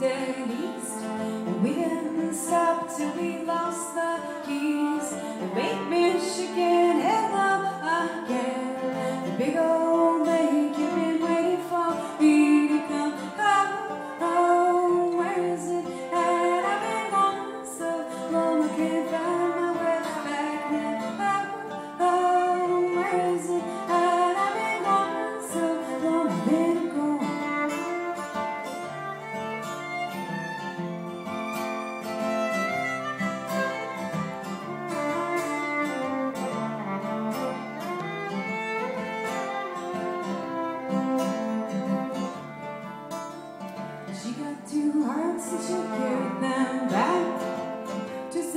dead east. We didn't stop till we lost the key.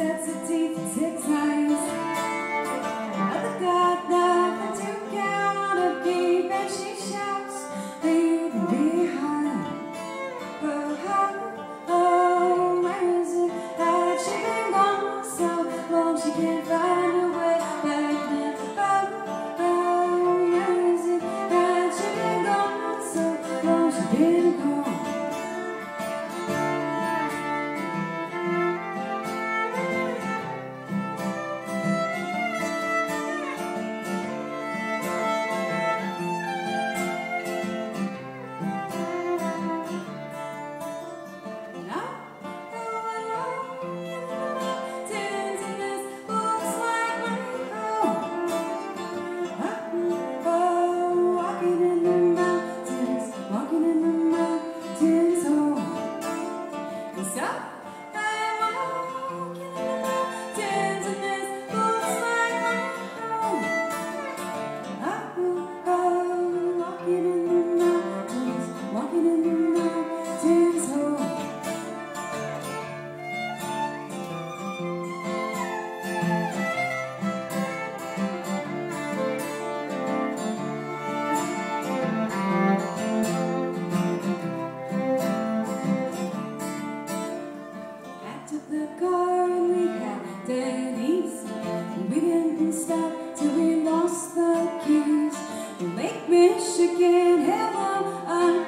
sets of teeth and six eyes. Another god, nothing to count on a babe, and she shouts, leave me behind. But how, oh, where is it that she belongs so long she can't find a way back now? Oh, oh, where is it that she belongs so long she been gone? couldn't stop till we lost the keys. You make Michigan heaven.